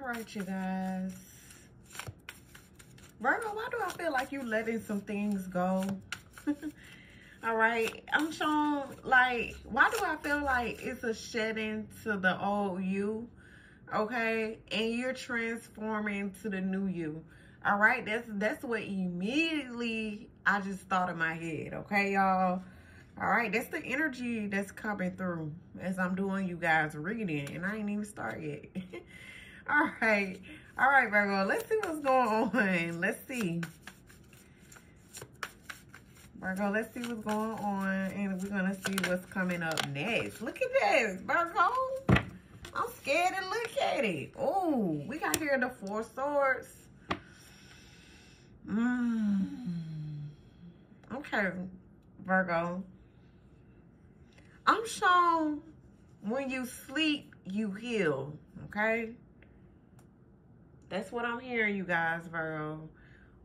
All right, you guys. Virgo, why do I feel like you letting some things go? All right, I'm showing like, why do I feel like it's a shedding to the old you? Okay, and you're transforming to the new you. All right, that's that's what immediately I just thought in my head. Okay, y'all. All right, that's the energy that's coming through as I'm doing you guys reading, and I ain't even start yet. All right. All right, Virgo. Let's see what's going on. Let's see. Virgo, let's see what's going on. And we're going to see what's coming up next. Look at this, Virgo. I'm scared to look at it. Oh, we got here the Four Swords. Mm. Okay, Virgo. I'm shown when you sleep, you heal. Okay? That's what I'm hearing, you guys, Virgo.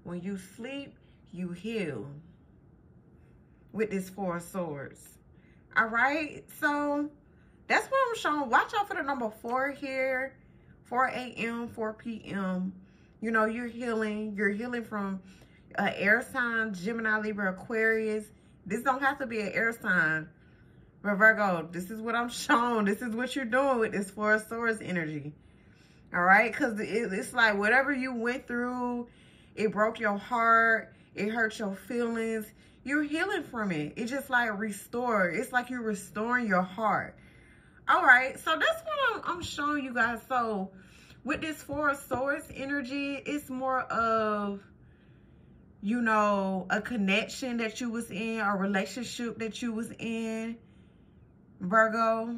When you sleep, you heal. With this Four of Swords. All right? So, that's what I'm showing. Watch out for the number 4 here. 4 a.m., 4 p.m. You know, you're healing. You're healing from uh, air sign, Gemini, Libra, Aquarius. This don't have to be an air sign. But Virgo, this is what I'm showing. This is what you're doing with this Four of Swords energy. All right? Because it's like whatever you went through, it broke your heart. It hurt your feelings. You're healing from it. It's just like restore. It's like you're restoring your heart. All right. So that's what I'm, I'm showing you guys. So with this Four Swords energy, it's more of you know, a connection that you was in, a relationship that you was in, Virgo.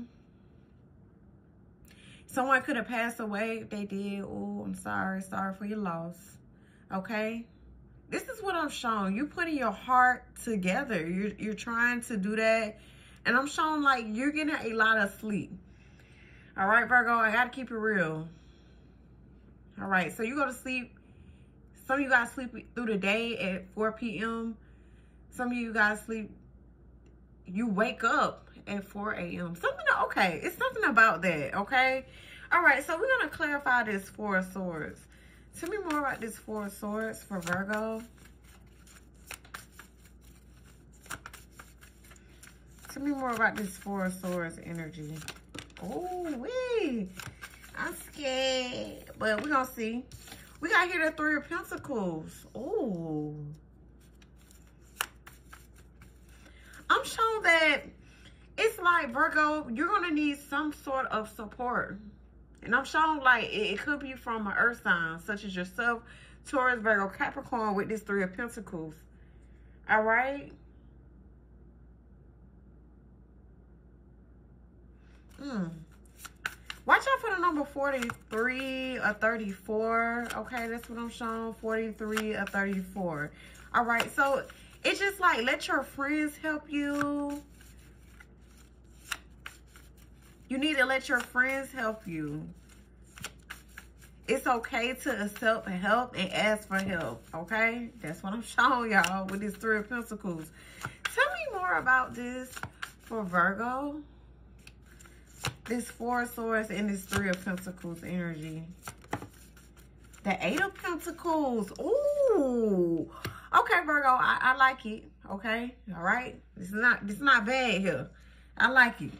Someone could have passed away. They did. Oh, I'm sorry. Sorry for your loss. Okay? This is what I'm showing. You putting your heart together. You're, you're trying to do that. And I'm showing like you're getting a lot of sleep. All right, Virgo, I got to keep it real. All right, so you go to sleep. Some of you guys sleep through the day at 4 p.m. Some of you guys sleep, you wake up at 4 a.m. Something, okay, it's something about that, okay? All right, so we're going to clarify this Four of Swords. Tell me more about this Four of Swords for Virgo. Tell me more about this Four of Swords energy. Oh, wee. I'm scared. But we're going to see. We got here the Three of Pentacles. Oh. I'm showing that like, Virgo, you're going to need some sort of support. And I'm showing like it, it could be from an earth sign, such as yourself, Taurus, Virgo, Capricorn with this Three of Pentacles. All right? Hmm. Watch out for the number 43 or 34. Okay, that's what I'm showing. 43 or 34. All right, so it's just like let your friends help you. You need to let your friends help you. It's okay to accept help and ask for help, okay? That's what I'm showing y'all with this Three of Pentacles. Tell me more about this for Virgo. This Four of Swords and this Three of Pentacles energy. The Eight of Pentacles. Ooh. Okay, Virgo, I, I like it. Okay, all right. Is not is not bad here. I like it.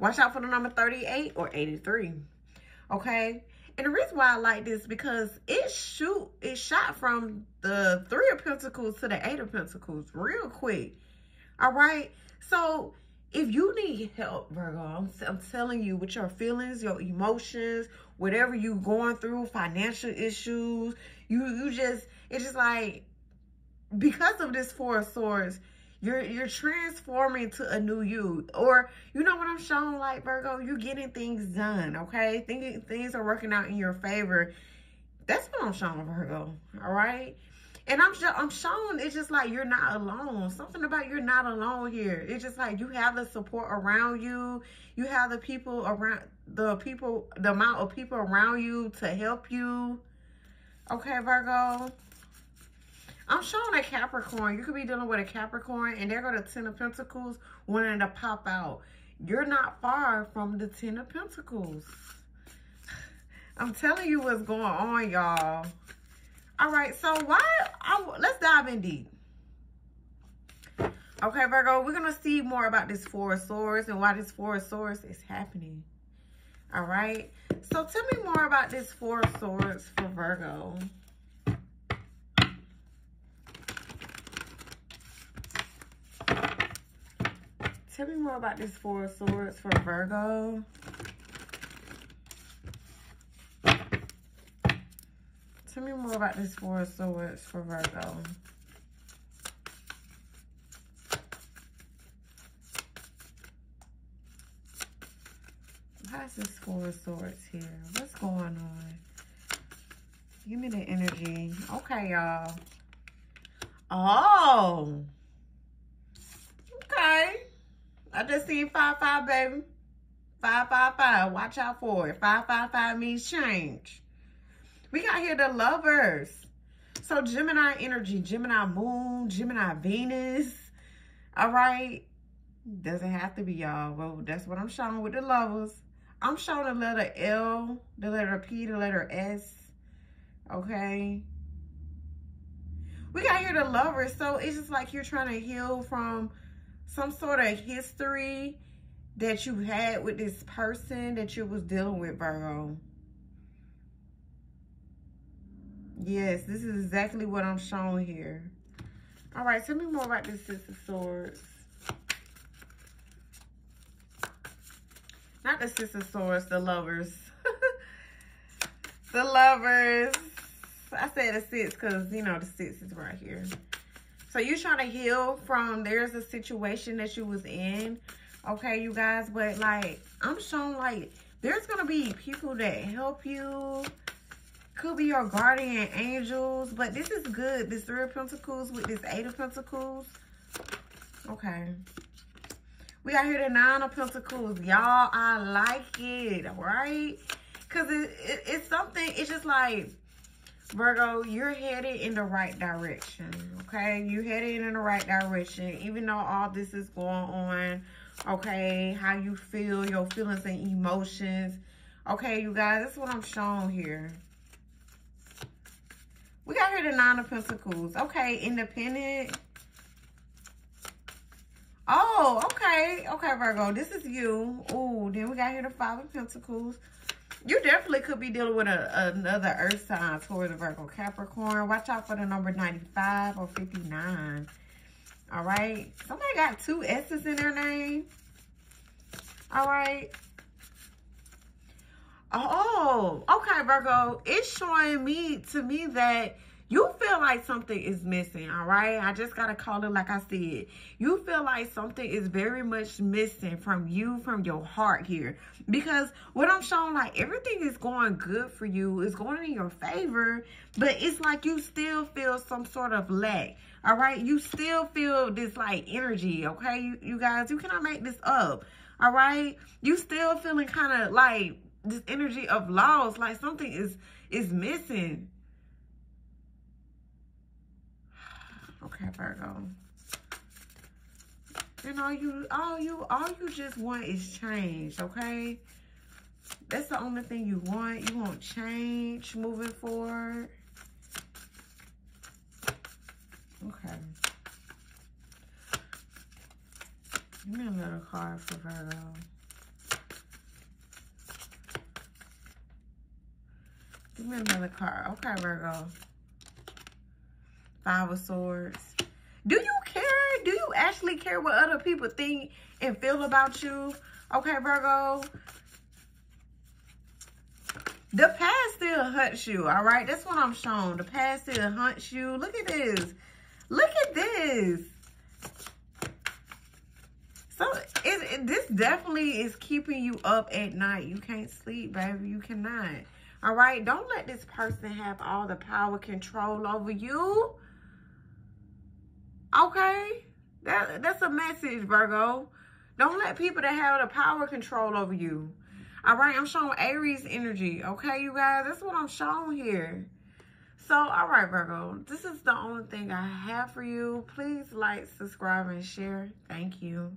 Watch out for the number 38 or 83. Okay? And the reason why I like this because it shoot, it shot from the three of pentacles to the eight of pentacles real quick. All right. So if you need help, Virgo, I'm, I'm telling you with your feelings, your emotions, whatever you're going through, financial issues, you, you just, it's just like, because of this four of swords, you're you're transforming to a new you. Or you know what I'm showing like Virgo, you're getting things done, okay? Thinking things are working out in your favor. That's what I'm showing Virgo. All right. And I'm I'm showing it's just like you're not alone. Something about you're not alone here. It's just like you have the support around you. You have the people around the people, the amount of people around you to help you. Okay, Virgo. I'm showing a Capricorn. You could be dealing with a Capricorn and they're going to Ten of Pentacles wanting to pop out. You're not far from the Ten of Pentacles. I'm telling you what's going on, y'all. All right, so why, I, let's dive in deep. Okay, Virgo, we're going to see more about this Four of Swords and why this Four of Swords is happening. All right. So tell me more about this Four of Swords for Virgo. Tell me more about this Four of Swords for Virgo. Tell me more about this Four of Swords for Virgo. How's this Four of Swords here? What's going on? Give me the energy. Okay, y'all. Oh. I just seen 5-5, baby. 555. Watch out for it. 555 means change. We got here the lovers. So Gemini energy, Gemini moon, Gemini Venus. All right. Doesn't have to be y'all. Well, that's what I'm showing with the lovers. I'm showing the letter L, the letter P, the letter S. Okay. We got here the lovers. So it's just like you're trying to heal from some sort of history that you had with this person that you was dealing with, Virgo. Yes, this is exactly what I'm showing here. All right, tell me more about this Six of Swords. Not the Six of Swords, the lovers. the lovers. I said the six because, you know, the six is right here. So you're trying to heal from, there's a situation that you was in. Okay, you guys. But, like, I'm showing, like, there's going to be people that help you. Could be your guardian angels. But this is good. This Three of Pentacles with this Eight of Pentacles. Okay. We got here the Nine of Pentacles. Y'all, I like it, right? Because it, it, it's something, it's just like, Virgo, you're headed in the right direction, okay? You're headed in the right direction, even though all this is going on, okay? How you feel, your feelings and emotions. Okay, you guys, that's what I'm showing here. We got here the Nine of Pentacles. Okay, independent Oh, okay. Okay, Virgo. This is you. Oh, then we got here the Five of Pentacles. You definitely could be dealing with a, another earth sign towards the Virgo Capricorn. Watch out for the number 95 or 59. All right. Somebody got two S's in their name. All right. Oh, okay, Virgo. It's showing me, to me, that you feel like something is missing, all right? I just got to call it like I said. You feel like something is very much missing from you, from your heart here. Because what I'm showing, like, everything is going good for you. It's going in your favor. But it's like you still feel some sort of lack, all right? You still feel this, like, energy, okay? You, you guys, you cannot make this up, all right? You still feeling kind of, like, this energy of loss, like something is is missing. Okay, Virgo. And all you, all you, all you just want is change, okay? That's the only thing you want. You want change moving forward. Okay. Give me another card for Virgo. Give me another card. Okay, Virgo. Five of Swords. Do you care? Do you actually care what other people think and feel about you? Okay, Virgo. The past still hunts you, all right? That's what I'm showing. The past still hunts you. Look at this. Look at this. So it, it, this definitely is keeping you up at night. You can't sleep, baby. You cannot. All right? Don't let this person have all the power control over you. Okay? That, that's a message, Virgo. Don't let people that have the power control over you. All right, I'm showing Aries energy. Okay, you guys, that's what I'm showing here. So, all right, Virgo, this is the only thing I have for you. Please like, subscribe, and share. Thank you.